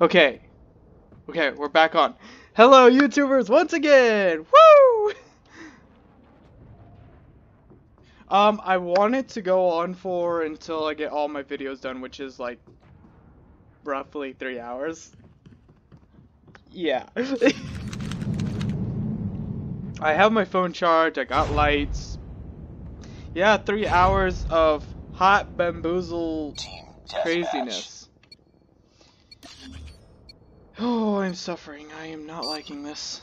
Okay. Okay, we're back on. Hello, YouTubers, once again! Woo! Um, I wanted to go on for until I get all my videos done, which is like roughly three hours. Yeah. I have my phone charged, I got lights. Yeah, three hours of hot bamboozle craziness. Oh, I'm suffering. I am not liking this.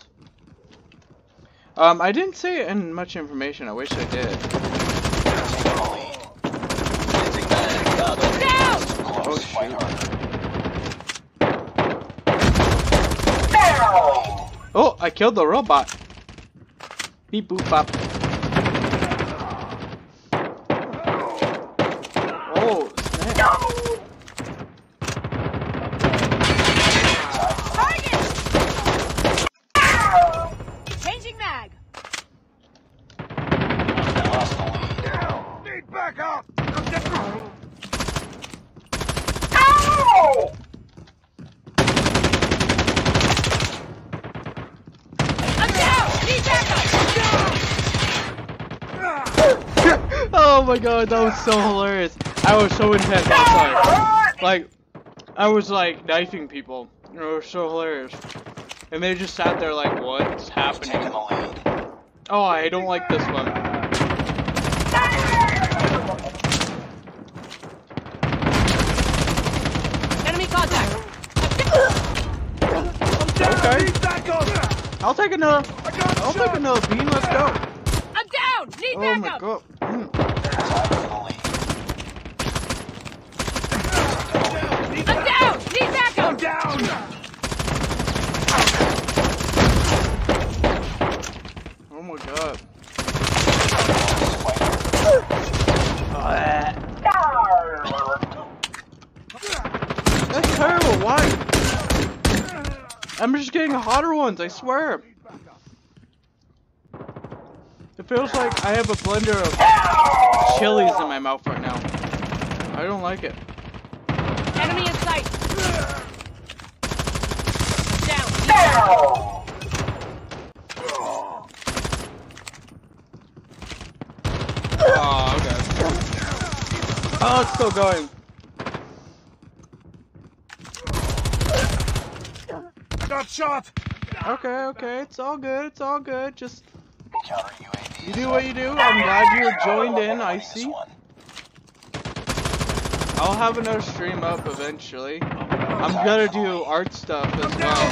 Um, I didn't say in much information. I wish I did. Oh. Oh, I killed the robot. Beep boop bop. Oh, snap. Changing mag. Need backup! I'm down. Need backup. oh my god, that was so hilarious. I was so intense outside. Like, I was like knifing people. It was so hilarious. And they just sat there like, what's happening? Oh, I don't like this one. Enemy contact. Okay, I'll take another. I I'll take another bean. Let's go. I'm down. Need Oh my backup. god. Mm. I'm down. Need backup. I'm down! Oh my god. That's terrible. Why? I'm just getting hotter ones. I swear. It feels like I have a blender of chilies in my mouth right now. I don't like it. Enemy in sight. Down. Backup. Oh, okay. Oh, it's still going. Got shot! Okay, okay. It's all good. It's all good. Just you do what you do. I'm glad you joined in. I see. I'll have another stream up eventually. I'm gonna do art stuff as well.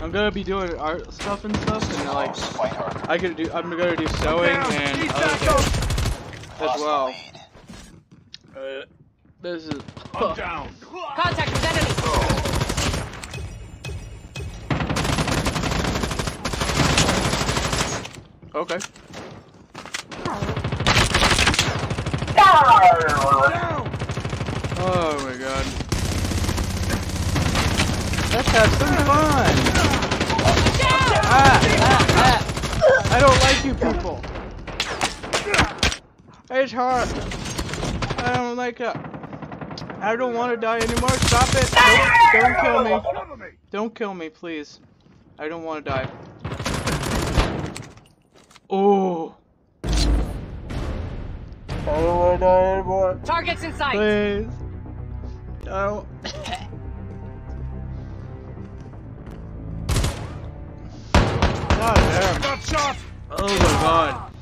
I'm gonna be doing art stuff and stuff, and like I could do. I'm gonna do sewing and other things as well. Uh, this is. I'm down! Contact with enemy. Okay. Down! Oh my god. Let's have some fun! Ah, ah, ah. I don't like you people. It's hard. I don't like it. I don't want to die anymore. Stop it. Don't, don't kill me. Don't kill me, please. I don't want to die. Oh. I don't want to die anymore. Targets in sight. Please. No. God damn. Got shot! Oh my god.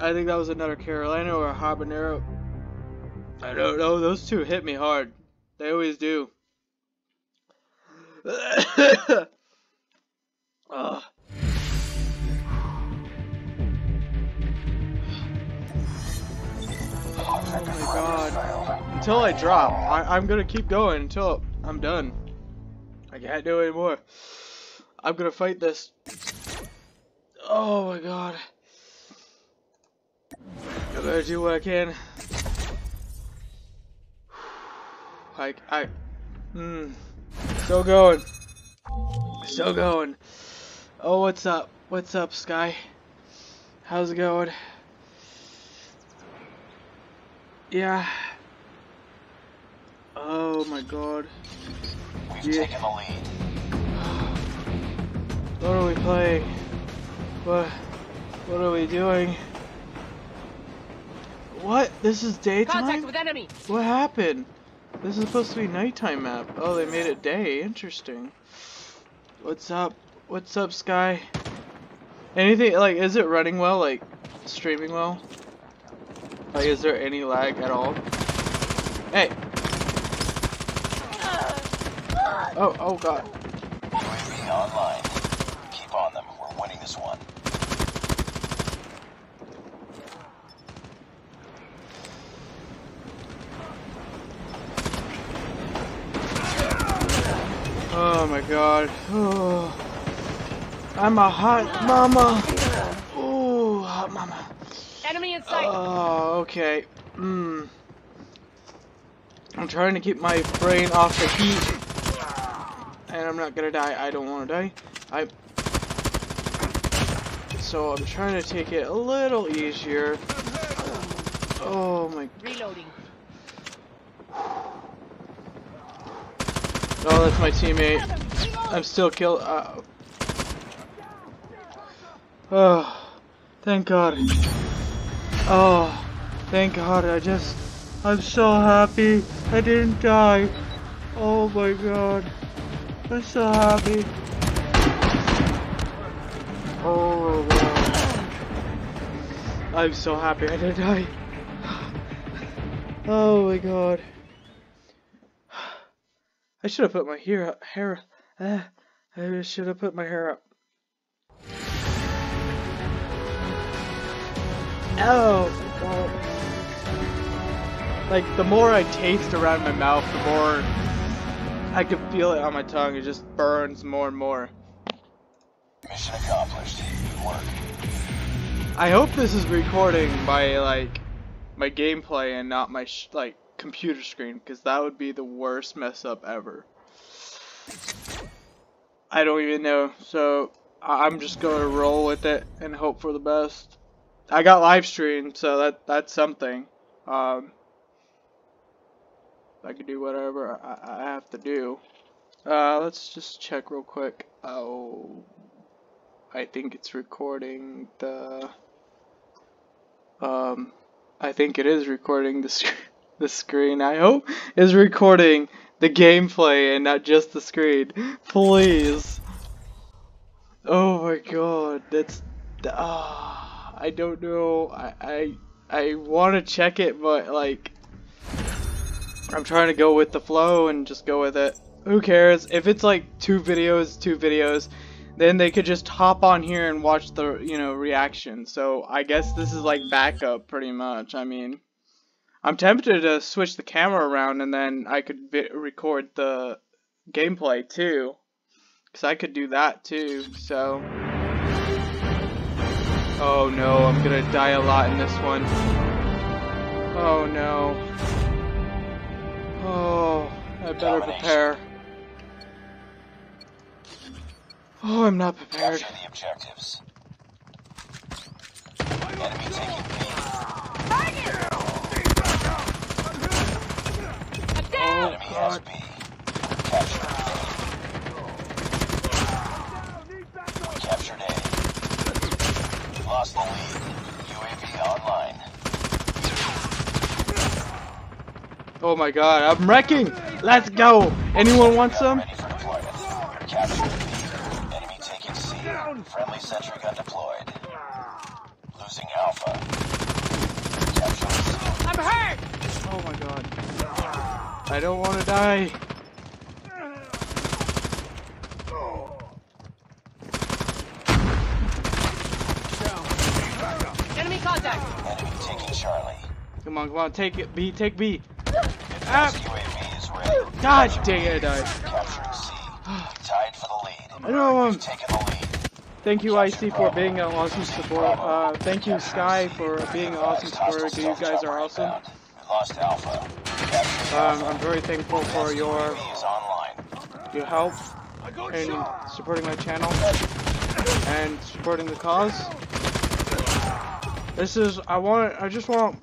I think that was another Carolina or a habanero. I don't know. Those two hit me hard. They always do. Ugh. Ah. Oh my god. Until I drop. I, I'm gonna keep going until I'm done. I can't do anymore. I'm gonna fight this. Oh my god. I better do what I can. Like, I. Hmm. Still going. Still going. Oh, what's up? What's up, Sky? How's it going? Yeah. Oh my god. We've Yeah. taken the lead. What are we playing? What? What are we doing? What? This is daytime? Contact with enemy. What happened? This is supposed to be nighttime map. Oh, they made it day. Interesting. What's up? What's up, Sky? Anything like? Is it running well? Like streaming well? Like, is there any lag at all? Hey. Oh, oh god. UAV online. Keep on them. We're winning this one. Oh my god. Oh. I'm a hot mama. Oh, hot mama. Enemy in sight. Oh, okay. Hmm. I'm trying to keep my brain off the heat. And I'm not gonna die. I don't wanna die. I. So I'm trying to take it a little easier. Oh my. Reloading. Oh, that's my teammate. I'm still killed. Uh, oh, thank God. Oh, thank God. I just. I'm so happy I didn't die. Oh my God. I'm so happy. Oh. I'm so happy I didn't die. Oh my God. I should have put my hair hair. Uh, I should have put my hair up. Oh, God. Like the more I taste around my mouth, the more I can feel it on my tongue. It just burns more and more. Mission accomplished. Good work. I hope this is recording my like my gameplay and not my sh like computer screen because that would be the worst mess up ever. I don't even know. So I'm just gonna roll with it and hope for the best. I got live streamed, so that that's something. Um, I can do whatever I, I have to do. Uh, let's just check real quick. Oh, I think it's recording the. Um, I think it is recording the sc- the screen. I hope is recording the gameplay and not just the screen. Please. Oh my god, that's ah, I don't know. I I I want to check it, but like I'm trying to go with the flow and just go with it. Who cares if it's like two videos, two videos then they could just hop on here and watch the you know reaction so i guess this is like backup pretty much i mean i'm tempted to switch the camera around and then i could vi- record the gameplay too. Because i could do that too so. Oh no i'm gonna die a lot in this one. Oh no. Oh i better prepare. Oh i'm not prepared. Capture the objectives. Enemy taking I'm down. Enemy has B. Capture A. We captured A. Lost the lead. UAV online. Oh my god, I'm wrecking! Let's go! Anyone want some? Ready for deployment. Capture B. Enemy taking C. Friendly sentry gun deployed. Losing Alpha. Capture C. I'm hurt. Oh my god. I don't want to die. Enemy contact. Enemy taking Charlie. Come on, come on, take it, B, take B. Ah, UAV is ready. God dang it, I died. Capturing C. We tied for the lead. I know, um, We've taken the lead. thank you Icy for being an awesome support. Uh, thank you Sky for being an awesome supporter. You guys are awesome. We lost Alpha. Um, I'm very thankful for your UAV is online. your help in supporting my channel and supporting the cause. This is I want I just want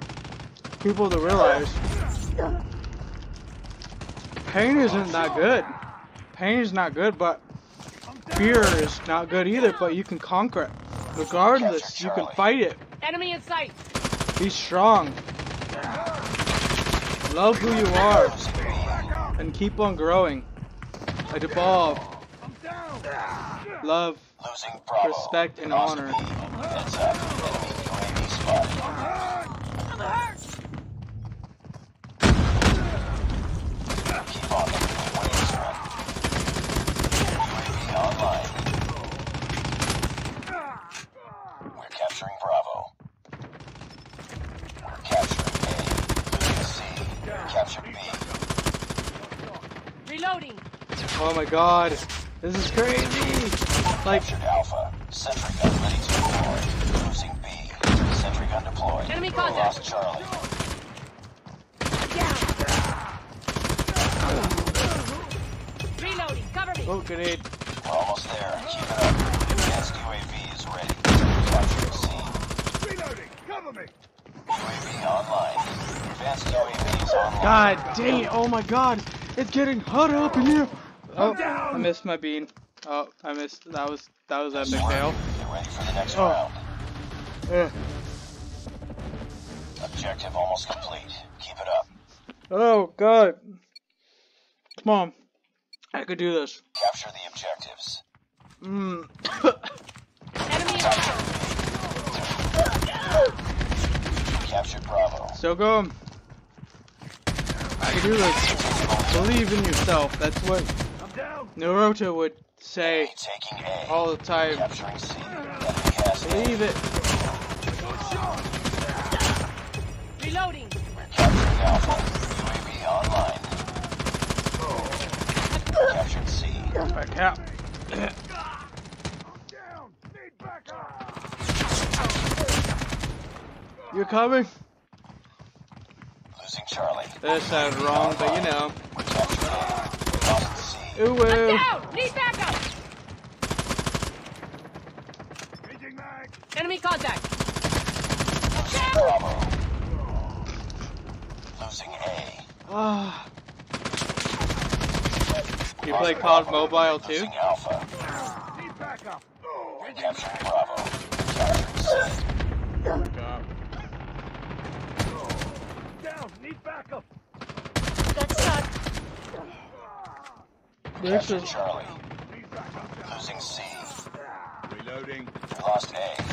people to realize pain isn't that good. Pain is not good, but fear is not good either. But you can conquer it. Regardless, you can fight it. Enemy in sight. Be strong. Love who you are and keep on growing. Like evolve. Love, Losing respect, and honor. B. Heads up. Enemy UAV spotted. Keep on them. Waves run. UAV online. We're capturing Bravo. We're capturing A. Losing C. Captured B. Reloading. Oh my god. This is crazy. Like, Captured Alpha. Sentry gun ready to deploy. Losing B. Sentry gun deployed. Enemy contact. Lost Charlie. Down. Reloading. Cover me. oh, grenade. We're almost there. Keep it up. Advanced UAV is ready. Capturing C. Reloading. Cover me. UAV online. Advanced UAV is online. God dang it. Oh my god. It's getting hot up in here. Oh, down. I missed my bean. Oh, I missed. That was, that was epic Nice work. fail. Get ready for the next Oh. round. Ugh. Objective almost complete. Keep it up. Oh god. Come on. I could do this. Capture the objectives. Mmm. Enemy in. Captured Bravo. Still going. I can do this. Believe in yourself. That's what Naruto would say Enemy taking A. all the time. Capturing C. Enemy has A. Believe it. Reloading. Capturing Alpha. Online. Captured C. Alright, cap. Down. Need backup. You're coming? Losing Charlie. That sounded wrong, but you know. We captured A. Lost C. Ooh, woo. Need backup. Enemy contact. Losing Bravo. Losing A. Ah. You play COD Mobile too? Alpha. Need backup. Capturing Bravo. Capturing C. Down. Need backup. That's shot. This Captured Charlie. Losing C. Reloading. We lost A.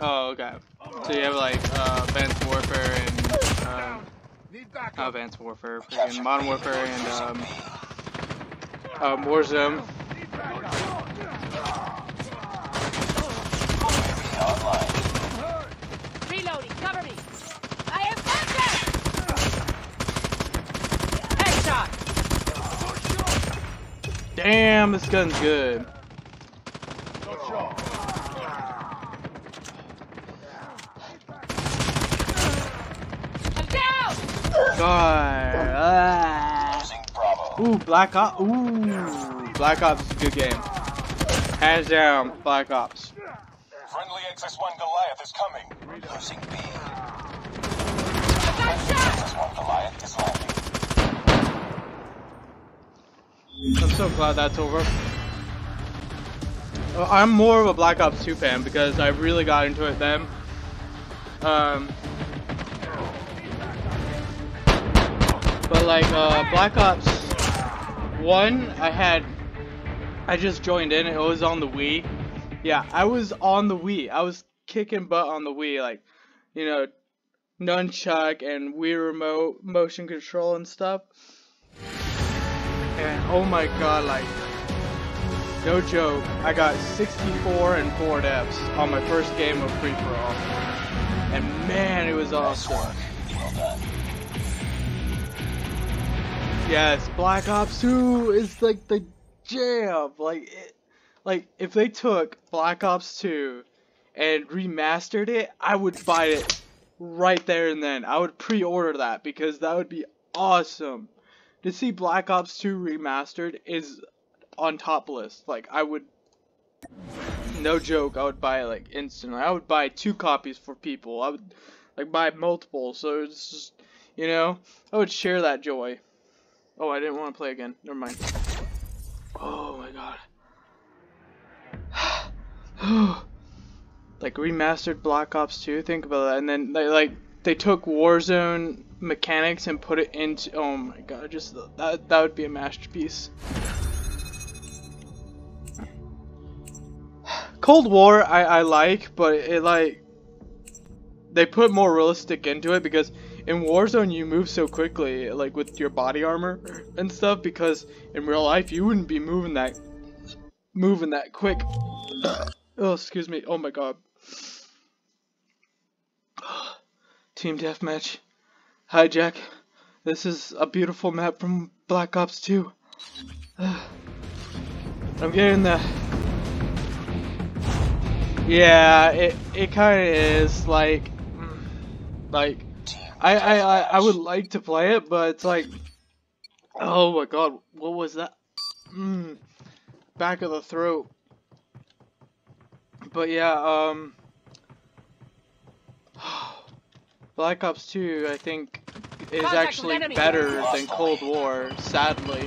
Oh, okay. So you have like uh, Advanced Warfare and um, not Advanced Warfare, freaking Modern Warfare and Losing um, B. um, Warzone. Need backup. UAV online. Reloading. Cover me. I. Headshot. Damn, this gun's good. Got shot. I'm down. God. Ah. Ooh, Black Ops. Ooh, Black Ops is a good game. Hands down, Black Ops. Friendly XS-1 Goliath is coming. Losing B. Got shot. XS-1 Goliath is landing. I'm so glad that's over. Uh, I'm more of a Black Ops 2 fan because I really got into it then. Um, but like uh, Black Ops 1, I had, I just joined in. It was on the Wii. Yeah, I was on the Wii. I was kicking butt on the Wii, like, you know, nunchuck and Wii remote motion control and stuff. And oh my god, like, no joke, I got 64 and 4 deaths on my first game of Free For All. And man, it was awesome. Yes, Black Ops 2 is like the jam. Like, it, like if they took Black Ops 2 and remastered it, I would buy it right there and then. I would pre-order that because that would be awesome. To see Black Ops 2 remastered is on top list. Like, I would, no joke, I would buy it like instantly. I would buy two copies for people. I would, like buy multiple. So it's just, you know, I would share that joy. Oh, I didn't want to play again. Never mind. Oh my god. like remastered Black Ops 2. Think about that. And then they like they took Warzone mechanics and put it into. Oh my god, just that that would be a masterpiece. Cold War I I like, but it like they put more realistic into it because in Warzone you move so quickly, like with your body armor and stuff. Because in real life you wouldn't be moving that moving that quick. Oh, excuse me. Oh my god. Team deathmatch. Hi Jack. This is a beautiful map from Black Ops 2. I'm getting the. Yeah, it it kind of is like, mm, like, I, I I I would like to play it, but it's like, oh my god, what was that? Mm, back of the throat. But yeah, um, Black Ops 2, I think, is Contact actually better than Cold War, sadly.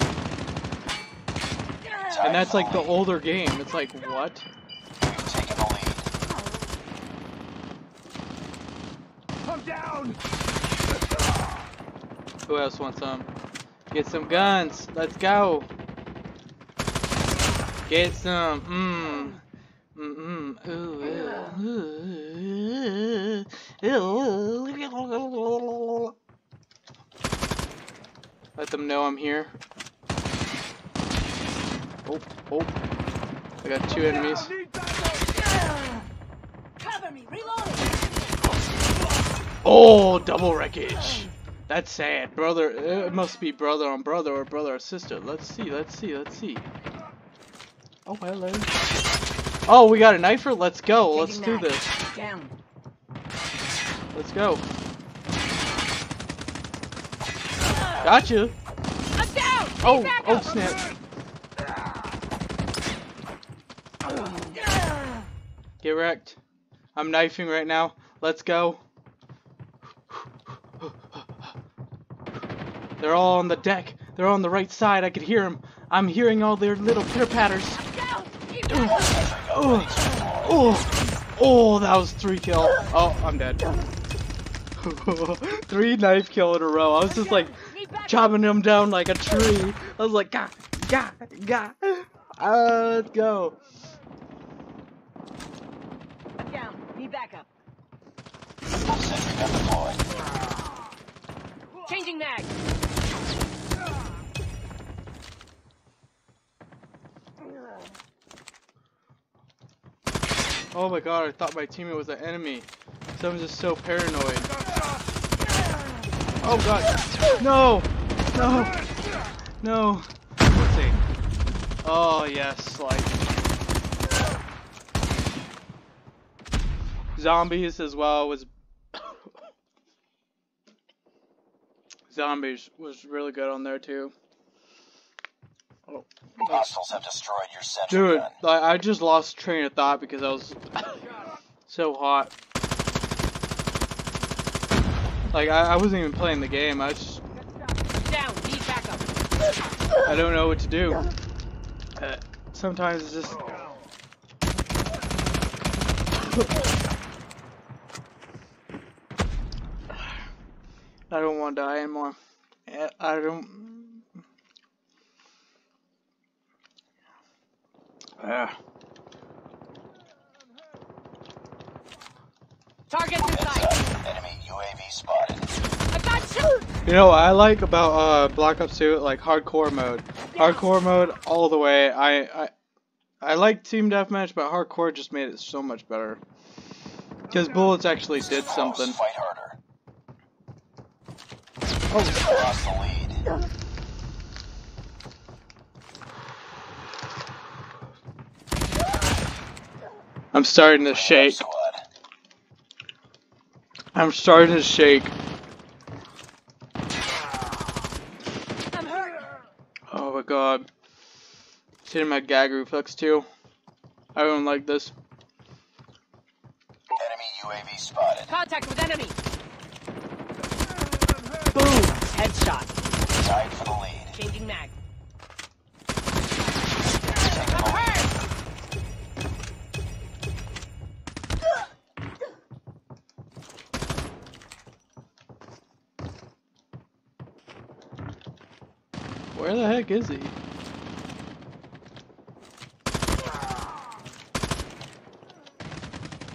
And that's like the older game. It's like, what? You've taken the lead. I'm down. Who else wants some? Get some guns. Let's go. Get some. Mmm. Ooh. Ooh. Let them know I'm here. Oh, oh. I got two enemies. Cover me, reloading. Oh, double wreckage. That's sad, brother. It must be brother on brother or brother or sister. Let's see, let's see, let's see. Oh, hello. Oh, we got a knifer? Let's go. Let's do this. Down. Let's go. Gotcha. I'm down. Oh, oh snap. Get wrecked. I'm knifing right now. Let's go. They're all on the deck. They're on the right side. I could hear them. I'm hearing all their little pitter patters. Oh, oh, oh, that was three kill. Oh, I'm dead. three knife kill in a row. I was just like chopping them down like a tree. I was like, gah, gah, gah. Uh, let's go. Down. Need backup. Changing mag. Oh my god, I thought my teammate was an enemy. Someone's just so paranoid. Oh god. No! No! No! Let's see. Oh yes, like zombies as well was zombies was really good on there too. Oh, Hostiles have destroyed your sentry dude, gun. like I just lost train of thought because I was so hot. Like I, I wasn't even playing the game. I just Down. Need backup. I don't know what to do. Uh, sometimes it's just. I don't want to die anymore. I don't. Ah. Target in sight. Enemy UAV spotted. I got two. You know what I like about uh, Black Ops 2, like hardcore mode. Hardcore mode all the way. I I I like team deathmatch, but hardcore just made it so much better. Because bullets actually did Close. something. Fight harder. Oh, Lost the lead. I'm starting to shake. I'm starting to shake. I'm hurt. Oh my god. It's hitting my gag reflex too. I don't like this. Enemy UAV spotted. Contact with enemy. Boom! Headshot. Tied for the lead. Changing mag. Taking the lead. Where the heck is he?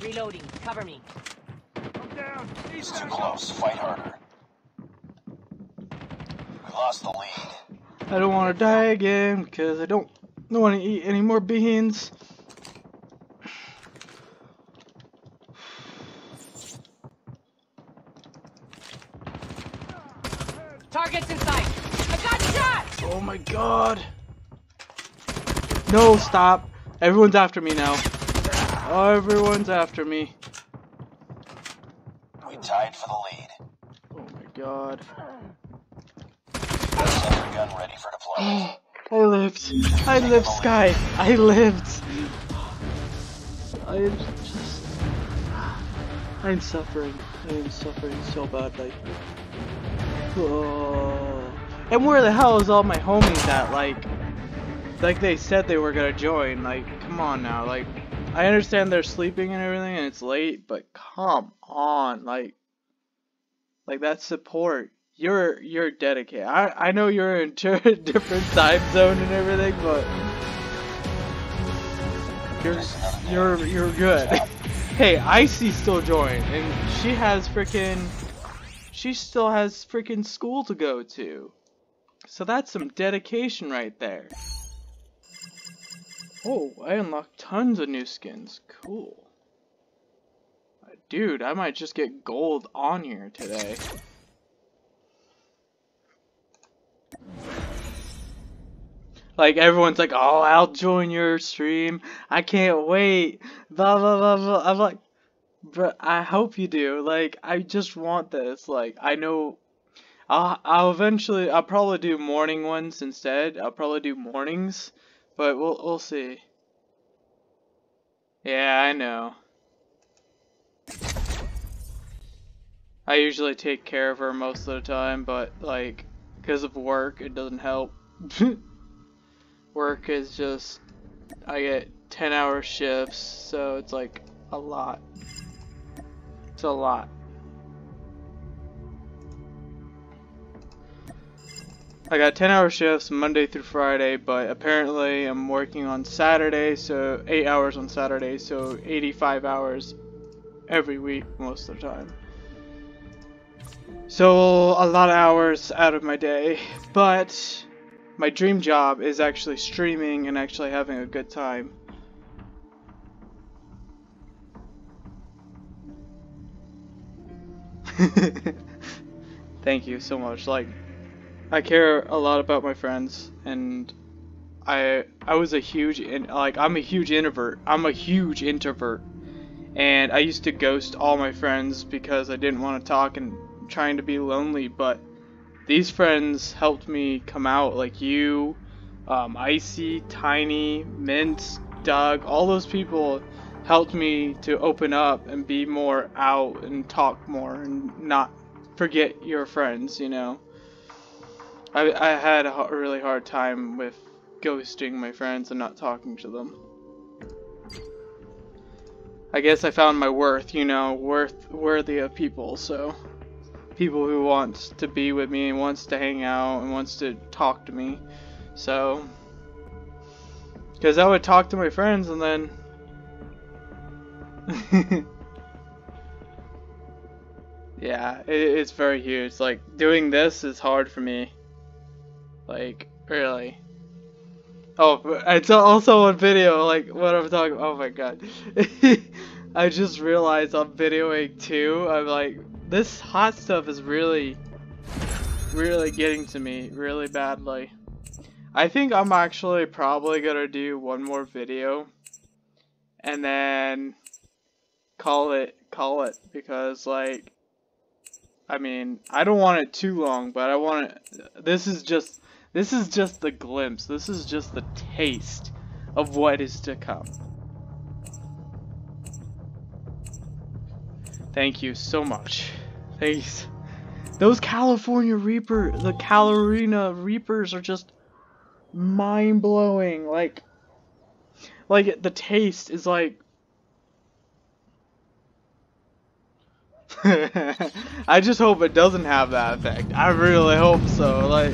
Reloading. Cover me. I'm down. He's too close. Fight harder. We lost the lead. I don't want to die again because I don't, don't want to eat any more beans. Targets in sight. I got shot. Oh my god. No, stop. Everyone's after me now. Everyone's after me. We tied for the lead. Oh my god. Sentry gun ready for deployment. I lived. I lived, Sky. I lived. I am just. I'm suffering. I am suffering so badly. Oh. And where the hell is all my homies at? Like, like they said they were gonna join. Like, come on now. Like, I understand they're sleeping and everything, and it's late, but come on. Like, like that support. You're you're dedicated. I I know you're in different time zone and everything, but you're you're you're good. hey, Icy still joined, and she has freaking she still has freaking school to go to. So that's some dedication right there. Oh, I unlocked tons of new skins. Cool. Uh, dude, I might just get gold on here today. Like everyone's like, "Oh, I'll join your stream. I can't wait." Blah blah blah blah. I'm like, "But I hope you do. Like, I just want this. Like, I know I'll I'll eventually I'll probably do morning ones instead. I'll probably do mornings, but we'll we'll see. Yeah, I know. I usually take care of her most of the time, but like because of work, it doesn't help. work is just I get 10 hour shifts, so it's like a lot. It's a lot. I got 10 hour shifts Monday through Friday, but apparently I'm working on Saturday, so 8 hours on Saturday, so 85 hours every week most of the time. So a lot of hours out of my day, but my dream job is actually streaming and actually having a good time. Thank you so much. Like I care a lot about my friends and I I was a huge in, like I'm a huge introvert. I'm a huge introvert. And I used to ghost all my friends because I didn't want to talk and trying to be lonely, but these friends helped me come out like you, um, Icy, Tiny, Mint, Doug, all those people helped me to open up and be more out and talk more and not forget your friends, you know. I, I had a really hard time with ghosting my friends and not talking to them. I guess I found my worth, you know, worth worthy of people, so people who wants to be with me and wants to hang out and wants to talk to me. So cuz I would talk to my friends and then Yeah, it, it's very huge. Like doing this is hard for me. Like, really. Oh, it's also on video, like, what I'm talking Oh my god. I just realized I'm videoing too. I'm like, this hot stuff is really, really getting to me really badly. I think I'm actually probably gonna do one more video. And then call it, call it, because like, I mean, I don't want it too long, but I want it, this is just, this is just the glimpse. This is just the taste of what is to come. Thank you so much. Thanks. Those California Reaper, the Carolina Reapers are just mind blowing. Like, like the taste is like. I just hope it doesn't have that effect. I really hope so. Like,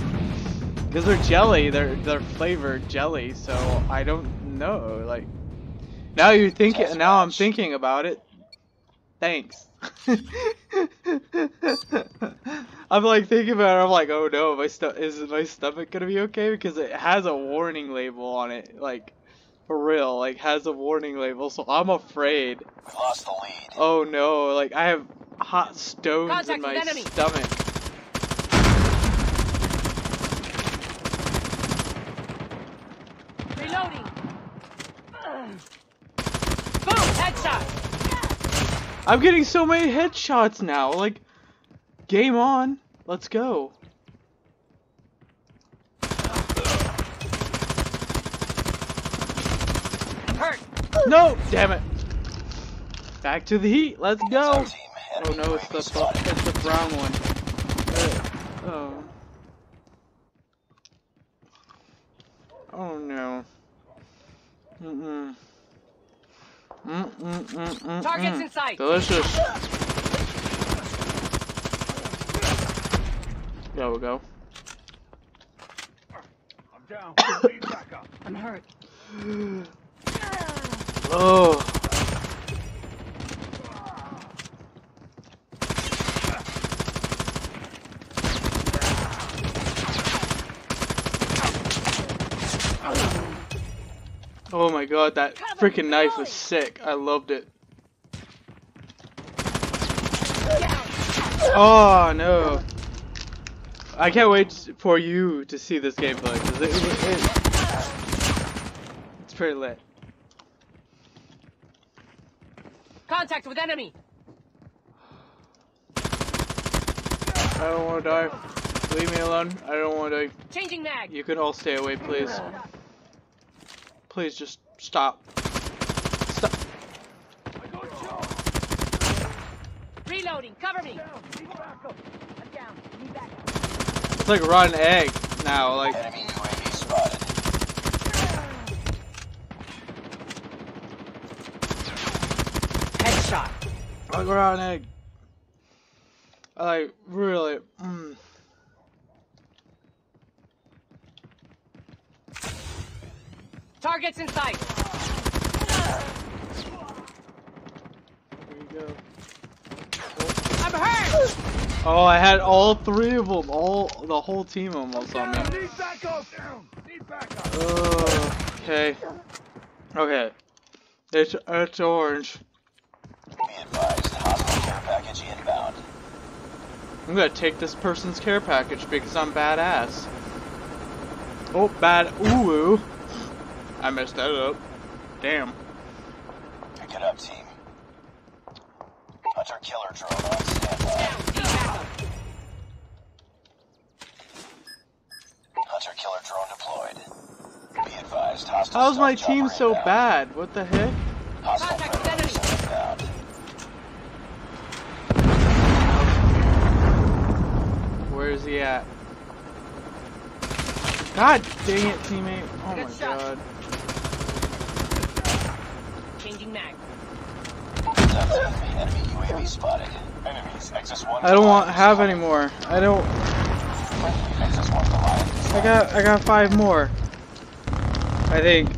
because they're jelly, they're they're flavored jelly. So I don't know. Like, now you're thinking. Now I'm thinking about it. Thanks. I'm like thinking about it. I'm like, oh no, my stu is my stomach gonna be okay? Because it has a warning label on it, like for real, like has a warning label. So I'm afraid. We lost the lead. Oh no, like I have hot stones Contact in my enemy. stomach. Reloading. Boom! Headshot. I'm getting so many headshots now. Like, game on. Let's go. Hurt. No, damn it. Back to the heat. Let's go. Oh no, it's the it's the brown one. Uh, oh. Oh no. Mm-mm. Mm-mm-mm-mm. Targets in sight. Delicious. There we go. I'm down. I'm hurt. Oh. Oh my god, that freaking knife was sick. I loved it. Oh no. I can't wait for you to see this gameplay because it, it, it, it's pretty lit. Contact with enemy. I don't want to die. Leave me alone. I don't want to die. Changing mag. You can all stay away, please. Please just stop. Stop. I got shot. Reloading. Cover me. Down. Need backup. I'm down. Need backup. It's like rotten egg now. Like, Enemy UAV spotted. Headshot. like rotten egg. I like really. Mm. Targets in sight. There you go. I'm hurt. Oh, I had all three of them. All the whole team almost on me. Down. Need backup. Need backup. Oh, okay. Okay. It's it's orange. Be advised, hostile care package inbound. I'm gonna take this person's care package because I'm badass. Oh, bad. Ooh, ooh. I messed that up. Damn. Pick it up, team. Hunter killer drone on standby. Hunter killer drone deployed. Be advised, hostile How's my team so inbound. bad? What the heck? Hostile Contact with friendly enemy. missile inbound. Where is he at? God dang it, teammate. Oh Good my shot. god. Changing mag. Heads up, team. Enemy UAV spotted. Enemies, XS1. I don't want have any more. I don't. Friendly XS1 Goliath. I got I got five more. I think.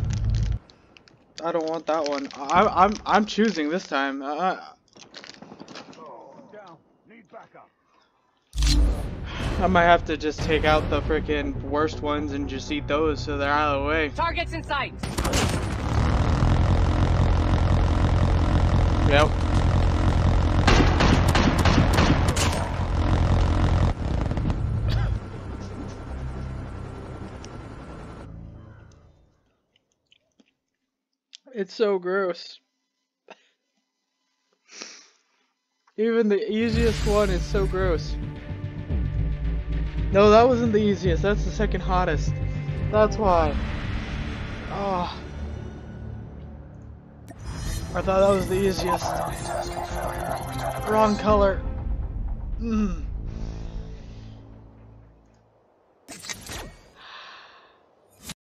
I don't want that one. I, I'm I'm choosing this time. I'm down. Need backup. I might have to just take out the freaking worst ones and just eat those so they're out of the way. Targets in sight. It's so gross. Even the easiest one is so gross. No, that wasn't the easiest. That's the second hottest. That's why. Oh. I thought that was the easiest. Wrong color. Mm.